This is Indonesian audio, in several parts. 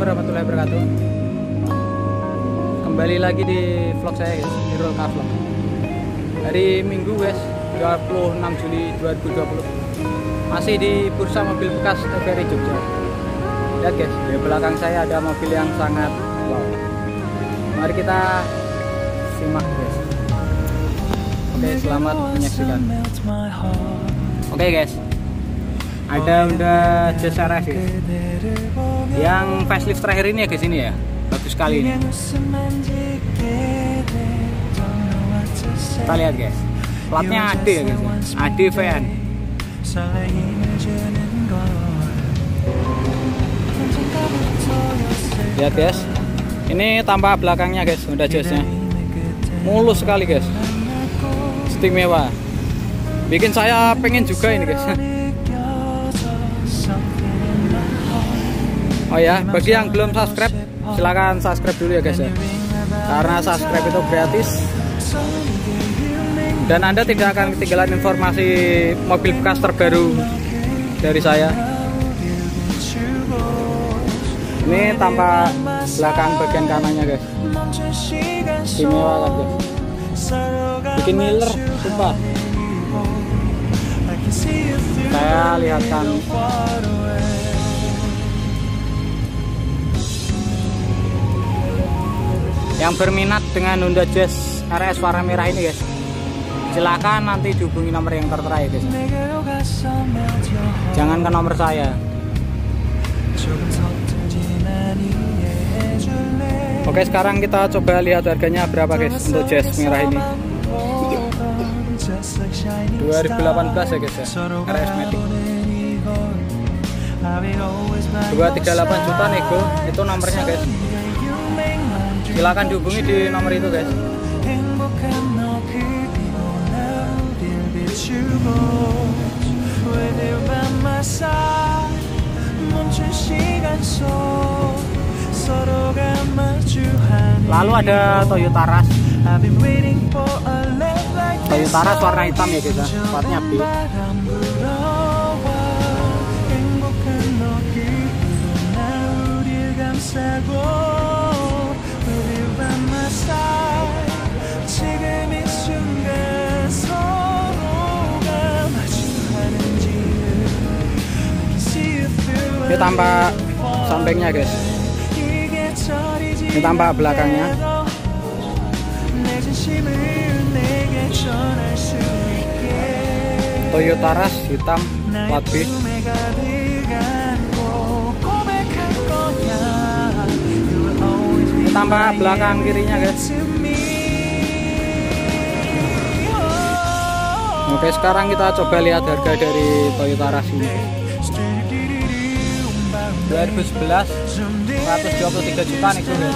warahmatullahi wabarakatuh. Kembali lagi di vlog saya guys, di Roll Car Vlog. Hari Minggu guys, 26 Juli 2020 Masih di bursa mobil bekas TVRI Jogja. Lihat guys, di belakang saya ada mobil yang sangat wow. Mari kita simak guys. Oke, selamat menyaksikan. Oke guys, ada Honda Jazz RS guys. yang facelift terakhir ini ya guys ini ya? Bagus sekali ini. Kita lihat guys. Platnya AD ya guys. AD VN lihat guys. Ini tampak belakangnya guys. Honda Jazznya. mulus sekali guys. Istimewa. Bikin saya pengen juga ini guys Oh ya, bagi yang belum subscribe, silahkan subscribe dulu ya guys ya. Karena subscribe itu gratis. Dan Anda tidak akan ketinggalan informasi mobil bekas terbaru dari saya. Ini tampak belakang bagian kanannya guys. Istimewa kan guys. Bikin ngiler, sumpah. Saya lihatkan yang berminat dengan Honda Jazz RS warna merah ini guys. Silakan nanti dihubungi nomor yang tertera ya guys. Jangan ke nomor saya. Oke sekarang kita coba lihat harganya berapa guys untuk Jazz merah ini. 2018 ya guys ya. RS Matic. 238 juta nego itu nomornya guys silakan dihubungi di nomor itu guys. Lalu ada Toyota Rush Toyota Rush warna hitam ya guys ya. Platnya B ini tampak sampingnya guys. Ini tampak belakangnya. Toyota Rush hitam plat B. Ini belakang kirinya guys. Oke sekarang kita coba lihat harga dari Toyota Rush ini 2011 123 juta nih guys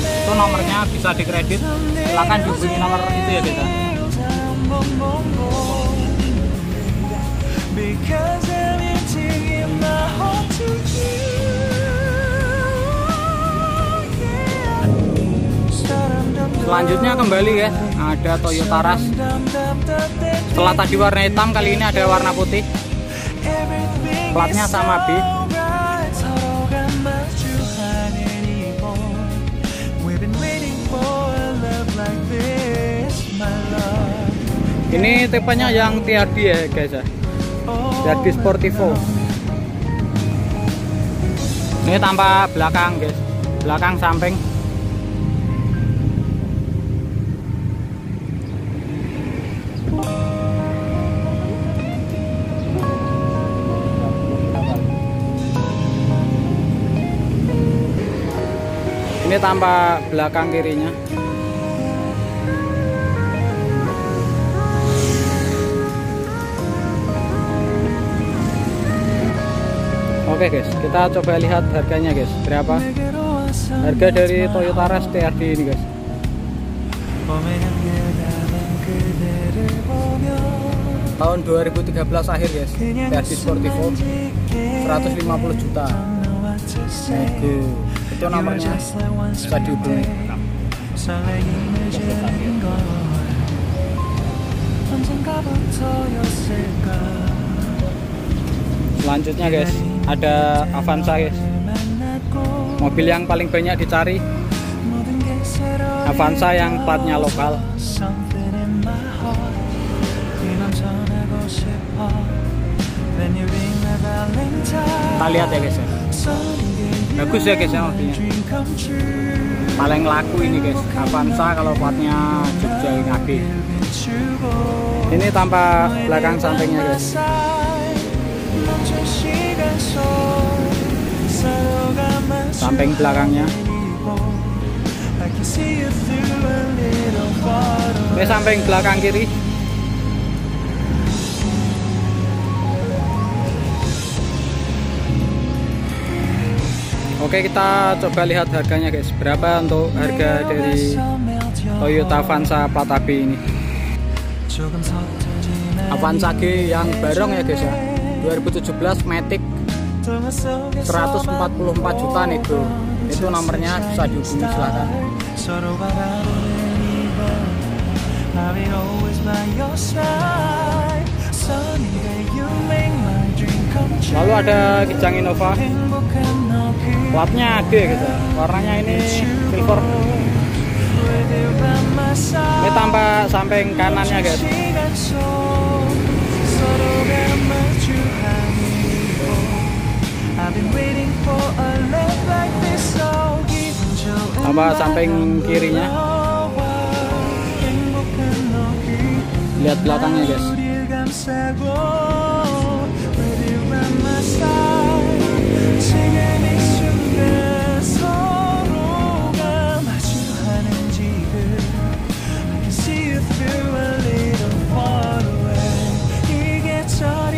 itu nomornya bisa dikredit silahkan dihubungi nomor itu ya kita selanjutnya kembali ya ada Toyota Rush. Setelah tadi warna hitam kali ini ada warna putih. Platnya sama B ini tipenya yang TRD ya guys ya. TRD Sportivo. ini tampak belakang guys. Belakang samping. Ini tampak belakang kirinya Oke guys, kita coba lihat harganya guys, berapa? Harga dari Toyota Rush TRD ini guys. Tahun 2013 akhir guys, TRD Sportivo 150 juta. Nego, itu nomornya bisa dihubungi. selanjutnya guys ada Avanza guys. Mobil yang paling banyak dicari. Avanza yang platnya lokal. Kita lihat ya guys ya. Bagus ya guys ya mobilnya. Paling laku ini guys. Avanza kalau platnya Jogja AB ini tanpa belakang sampingnya guys samping belakangnya. Ini samping belakang kiri. Oke kita coba lihat harganya guys. Berapa untuk harga dari Toyota Avanza plat AB ini? Avanza G yang bareng ya guys ya. 2017 Matic 144 juta bro Itu. Nomornya bisa dihubungi silahkan Lalu ada Kijang Innova. Platnya G gitu. Warnanya ini silver. Ini tambah samping kanannya guys tambah samping kirinya. lihat belakangnya guys.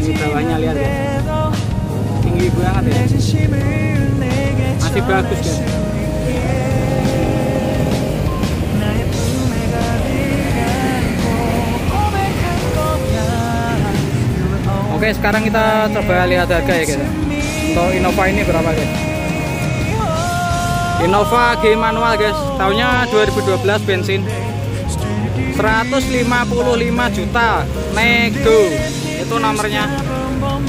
Ini bawahnya lihat ya banget ya? Masih bagus ya? Oke sekarang kita coba lihat harga ya guys. Untuk Innova ini berapa guys? Innova G manual guys. Tahunnya 2012 bensin. 155 juta. Nego. Itu nomornya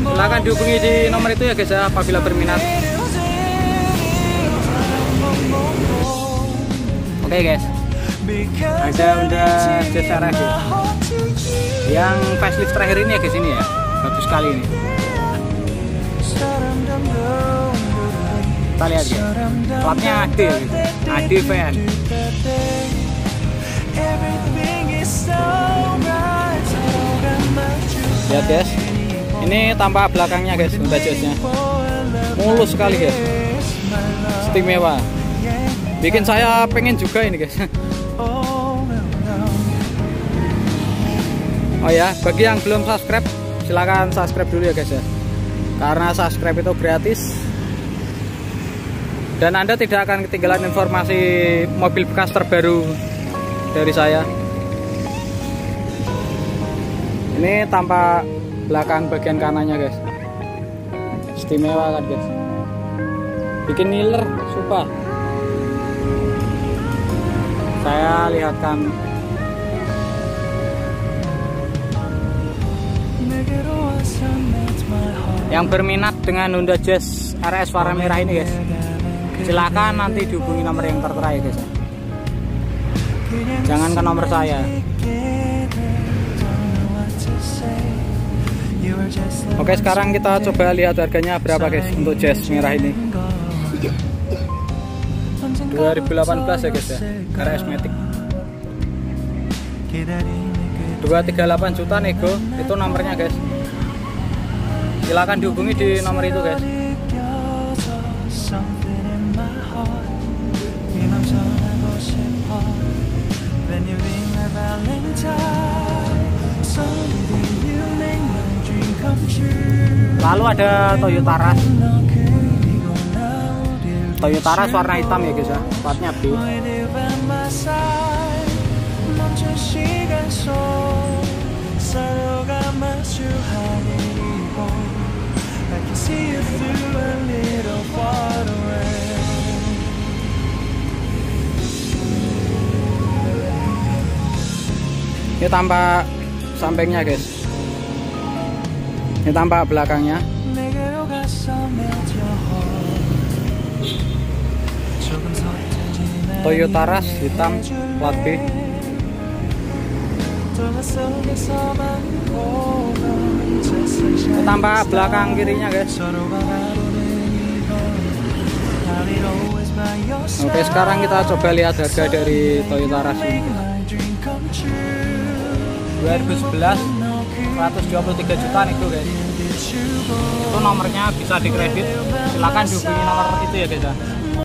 Silahkan dihubungi di nomor itu ya guys ya Apabila berminat. Oke guys. Ada Honda CSR Yang facelift terakhir ini ya guys ini ya. Bagus sekali ini. Kita lihat ya platnya adil adil VN lihat guys ini tambah belakangnya guys Jazznya mulus sekali guys. Istimewa. Bikin saya pengen juga ini guys. Oh ya, bagi yang belum subscribe silahkan subscribe dulu ya guys ya. Karena subscribe itu gratis. Dan anda tidak akan ketinggalan informasi mobil bekas terbaru dari saya. Ini tampak belakang bagian kanannya guys. Istimewa kan guys. Bikin ngiler sumpah. Saya lihatkan. Yang berminat dengan Honda Jazz RS warna merah ini guys. Silakan nanti dihubungi nomor yang tertera ya guys. Jangan ke nomor saya oke sekarang kita coba lihat harganya berapa guys untuk Jazz merah ini. 2018 ya guys ya RS Matic 238 juta nego itu nomornya guys. Silahkan dihubungi di nomor itu guys lalu ada Toyota Rush. Toyota Rush warna hitam ya guys ya. Platnya B ini tampak sampingnya guys ini tampak belakangnya. Toyota Rush hitam plat B. Tambah belakang kirinya guys. Oke sekarang kita coba lihat harga dari Toyota Rush ini. 2011 123 juta nih guys. Itu nomornya bisa dikredit. Silahkan dihubungi nomor itu ya guys ya